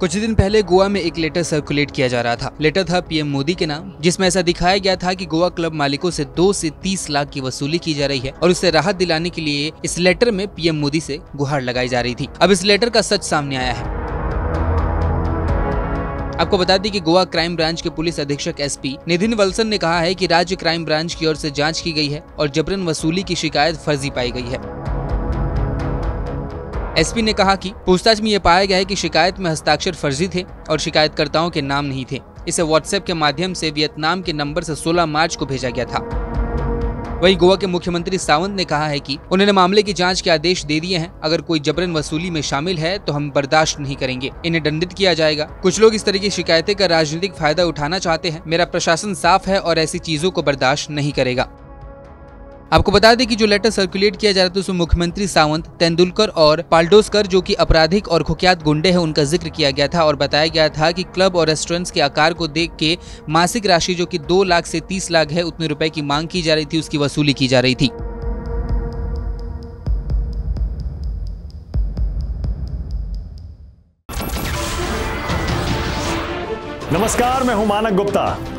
कुछ दिन पहले गोवा में एक लेटर सर्कुलेट किया जा रहा था। लेटर था पीएम मोदी के नाम, जिसमें ऐसा दिखाया गया था कि गोवा क्लब मालिकों से दो से तीस लाख की वसूली की जा रही है और उसे राहत दिलाने के लिए इस लेटर में पीएम मोदी से गुहार लगाई जा रही थी। अब इस लेटर का सच सामने आया है। आपको बता दें कि गोवा क्राइम ब्रांच के पुलिस अधीक्षक एसपी निधिन वल्सन ने कहा है कि राज्य क्राइम ब्रांच की ओर से जाँच की गई है और जबरन वसूली की शिकायत फर्जी पाई गई है। एसपी ने कहा कि पूछताछ में यह पाया गया है कि शिकायत में हस्ताक्षर फर्जी थे और शिकायतकर्ताओं के नाम नहीं थे। इसे व्हाट्सएप के माध्यम से वियतनाम के नंबर से 16 मार्च को भेजा गया था। वहीं गोवा के मुख्यमंत्री सावंत ने कहा है कि उन्होंने मामले की जाँच के आदेश दे दिए हैं। अगर कोई जबरन वसूली में शामिल है तो हम बर्दाश्त नहीं करेंगे। इन्हें दंडित किया जाएगा। कुछ लोग इस तरह की शिकायतें का राजनीतिक फ़ायदा उठाना चाहते हैं। मेरा प्रशासन साफ़ है और ऐसी चीज़ों को बर्दाश्त नहीं करेगा। आपको बता दें कि जो लेटर सर्कुलेट किया जा रहा था, उसमें मुख्यमंत्री सावंत, तेंदुलकर और पाल्डोस्कर जो कि आपराधिक और खुख्यात गुंडे हैं, उनका ज़िक्र किया गया था और बताया गया था कि क्लब और रेस्टोरेंट्स के आकार को देख के मासिक राशि जो कि दो लाख से तीस लाख है, उतने रुपए की मांग की जा रही थी, उसकी वसूली की जा रही थी। नमस्कार, मैं हूँ मानक गुप्ता।